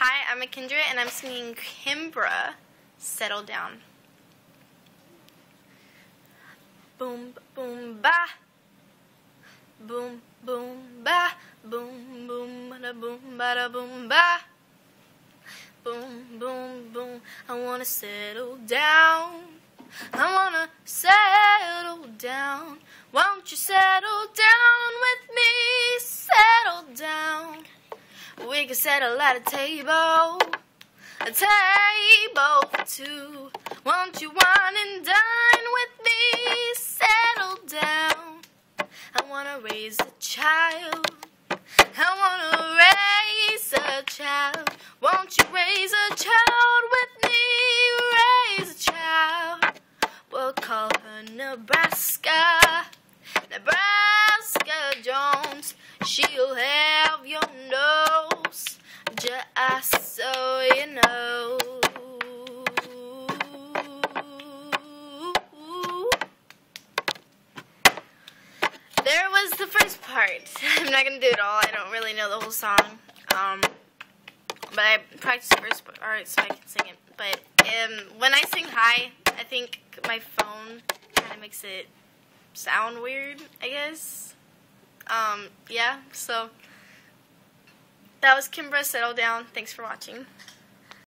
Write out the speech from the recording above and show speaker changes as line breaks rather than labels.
Hi, I'm Makindra and I'm singing Kimbra, Settle Down. Boom, boom, ba. Boom, boom, ba. Boom, boom, ba boom, ba boom, ba. Boom, boom, boom. I wanna settle down. I wanna settle down. Won't you settle down We can settle at a table, a table for two. Won't you wine and dine with me? Settle down. I wanna raise a child. I wanna raise a child. Won't you raise a child with me? Raise a child. We'll call her Nebraska. Nebraska Jones. She'll have so you know. There was the first part. I'm not gonna do it all. I don't really know the whole song. Um, but I practiced first part so I can sing it. But um, when I sing high, I think my phone kind of makes it sound weird. I guess. Um, yeah. So that was Kimbra. Settle down. Thanks for watching.